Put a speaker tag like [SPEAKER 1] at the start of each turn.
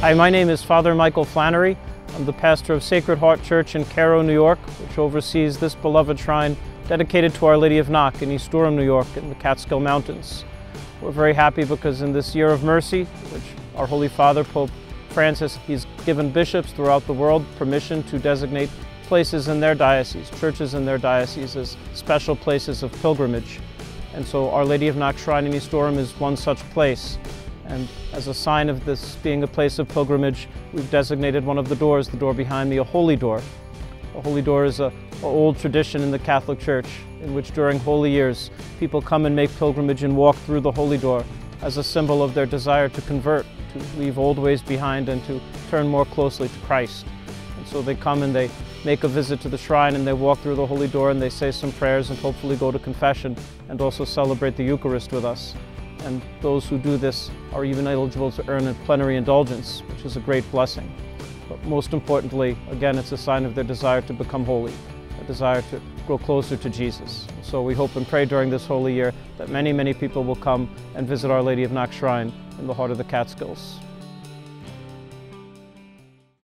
[SPEAKER 1] Hi, my name is Father Michael Flannery. I'm the pastor of Sacred Heart Church in Cairo, New York, which oversees this beloved shrine dedicated to Our Lady of Knock in East Durham, New York, in the Catskill Mountains. We're very happy because in this year of mercy, which our Holy Father, Pope Francis, he's given bishops throughout the world permission to designate places in their diocese, churches in their diocese as special places of pilgrimage. And so Our Lady of Knock Shrine in East Durham is one such place. And as a sign of this being a place of pilgrimage, we've designated one of the doors, the door behind me, a holy door. A holy door is an old tradition in the Catholic Church in which during holy years people come and make pilgrimage and walk through the holy door as a symbol of their desire to convert, to leave old ways behind and to turn more closely to Christ. And so they come and they make a visit to the shrine and they walk through the holy door and they say some prayers and hopefully go to confession and also celebrate the Eucharist with us and those who do this are even eligible to earn a plenary indulgence, which is a great blessing. But most importantly, again, it's a sign of their desire to become holy, a desire to grow closer to Jesus. So we hope and pray during this holy year that many, many people will come and visit Our Lady of Knock Shrine in the heart of the Catskills.